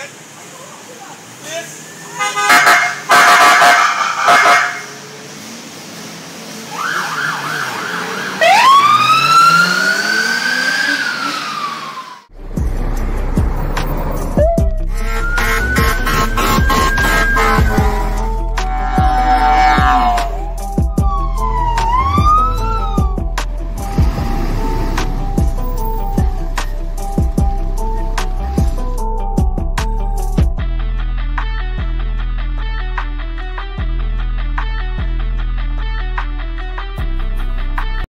good?